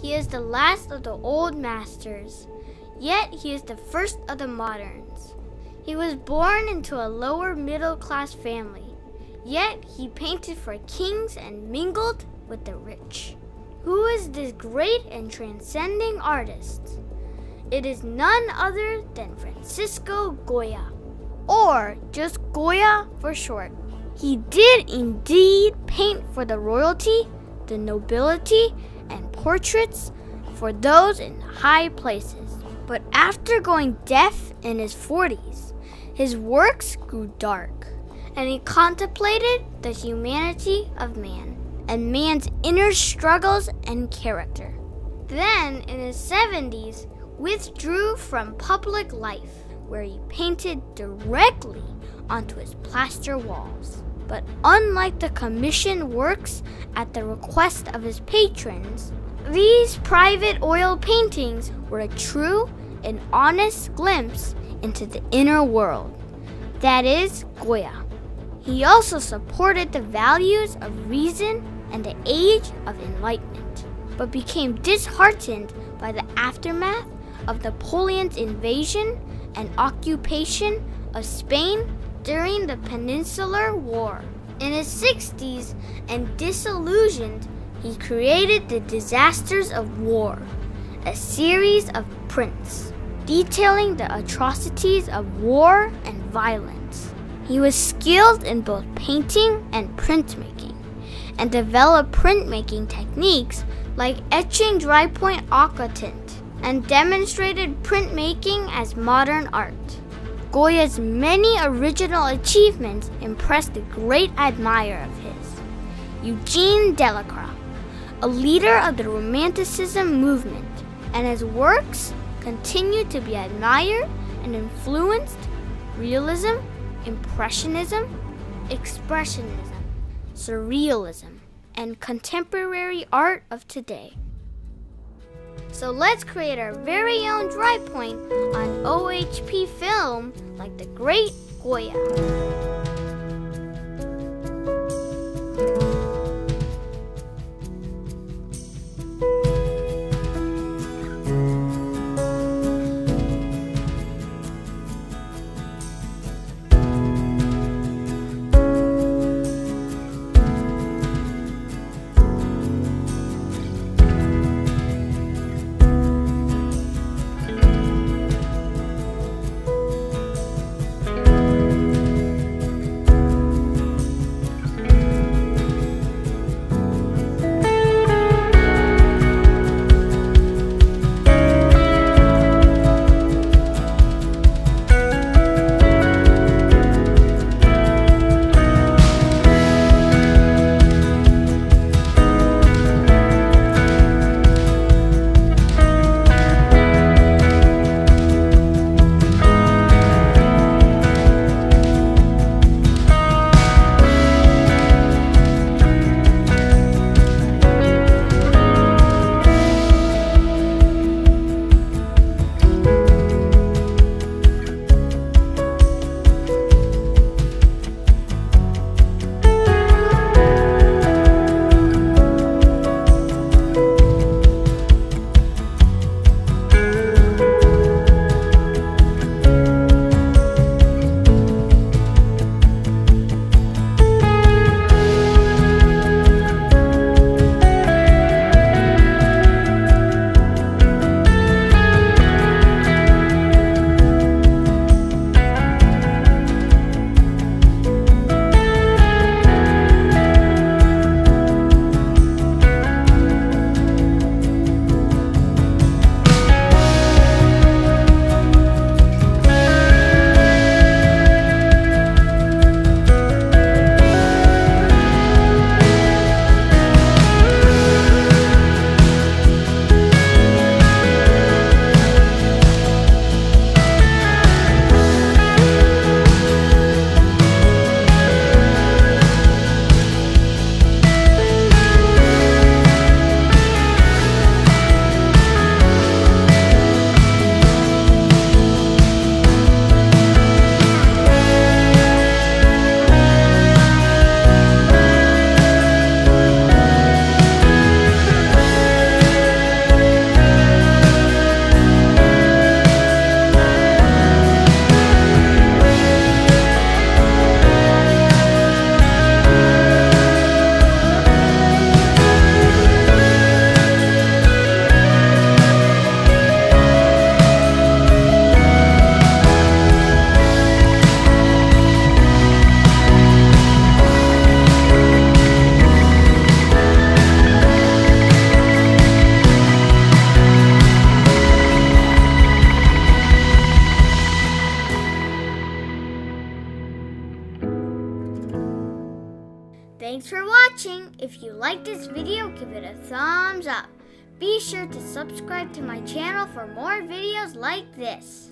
He is the last of the old masters, yet he is the first of the moderns. He was born into a lower middle class family, yet he painted for kings and mingled with the rich. Who is this great and transcending artist? It is none other than Francisco Goya, or just Goya for short. He did indeed paint for the royalty, the nobility, and portraits for those in high places. But after going deaf in his 40s, his works grew dark, and he contemplated the humanity of man and man's inner struggles and character. Then, in his 70s, withdrew from public life, where he painted directly onto his plaster walls. But unlike the commissioned works at the request of his patrons, these private oil paintings were a true and honest glimpse into the inner world. That is, Goya. He also supported the values of reason and the age of enlightenment, but became disheartened by the aftermath of Napoleon's invasion and occupation of Spain during the Peninsular War. In his 60s and disillusioned, he created The Disasters of War, a series of prints detailing the atrocities of war and violence. He was skilled in both painting and printmaking and developed printmaking techniques like etching dry point aqua tint and demonstrated printmaking as modern art. Goya's many original achievements impressed a great admirer of his, Eugene Delacroix, a leader of the Romanticism movement, and his works continue to be admired and influenced realism, impressionism, expressionism, surrealism, and contemporary art of today. So let's create our very own dry point on OHP film like the great Goya. Watching. If you like this video, give it a thumbs up. Be sure to subscribe to my channel for more videos like this.